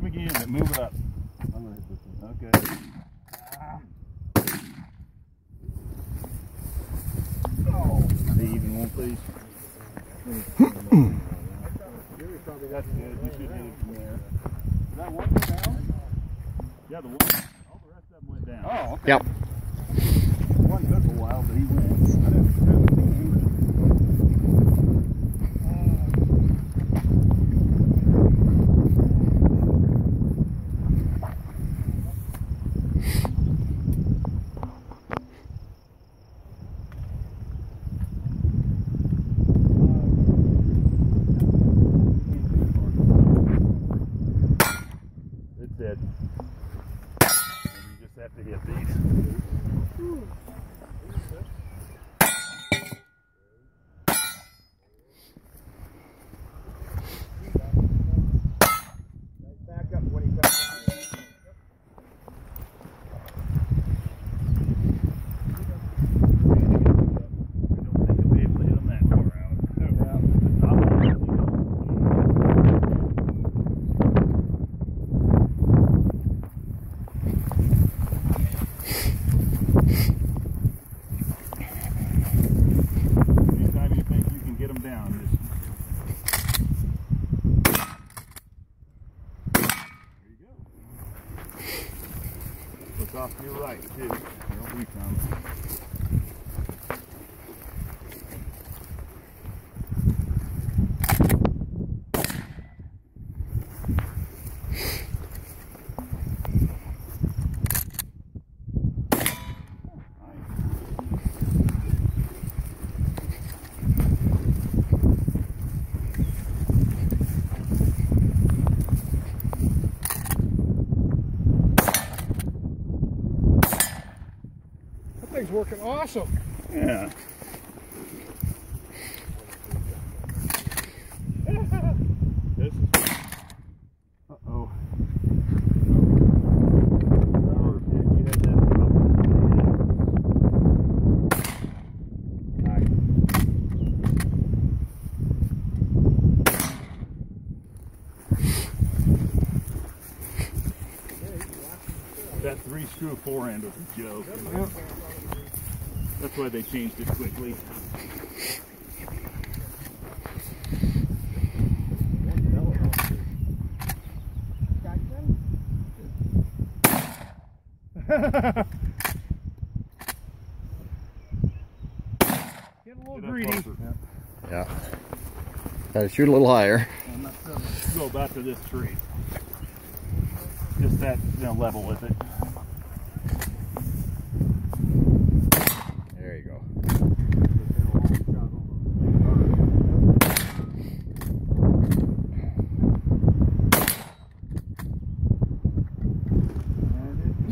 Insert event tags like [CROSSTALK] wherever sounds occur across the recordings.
move it up. I'm gonna hit this one. Okay. Ah. Oh, the even one, please. That's good. You should hit it from there. That one down? Yeah, the one. All the rest of them went down. Oh, okay. Yep. One took a while, but he went. You just have to hit these. Back up when he comes down. I don't think you'll be able to hit them that far out. Anytime you think you can get them down, just there you go. Look off to your right too. Here we come. Thing's working awesome. Yeah. This is. Uh oh. You had that That three screw fore end was a joke. That's why they changed it quickly. [LAUGHS] Getting a little Get greedy. closer. Yeah. Gotta shoot a little higher. And that's, Go about to this tree. Just that, you know, level with it. There you go.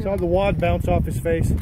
Saw the wad bounce off his face.